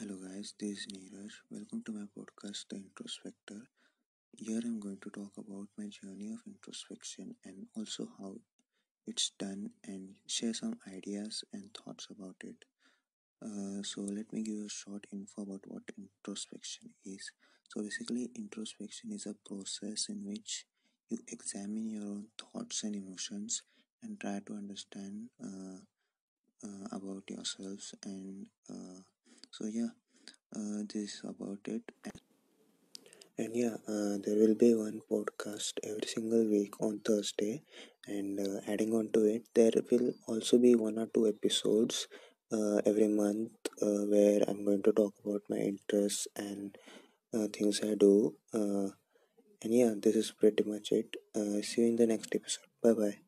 Hello, guys, this is Neeraj. Welcome to my podcast, The Introspector. Here I'm going to talk about my journey of introspection and also how it's done and share some ideas and thoughts about it. Uh, so, let me give you a short info about what introspection is. So, basically, introspection is a process in which you examine your own thoughts and emotions and try to understand uh, uh, about yourselves and uh, so yeah uh, this is about it. And yeah uh, there will be one podcast every single week on thursday. And uh, adding on to it there will also be one or two episodes uh, every month uh, where i'm going to talk about my interests and uh, things i do. Uh, and yeah this is pretty much it. Uh, see you in the next episode. Bye bye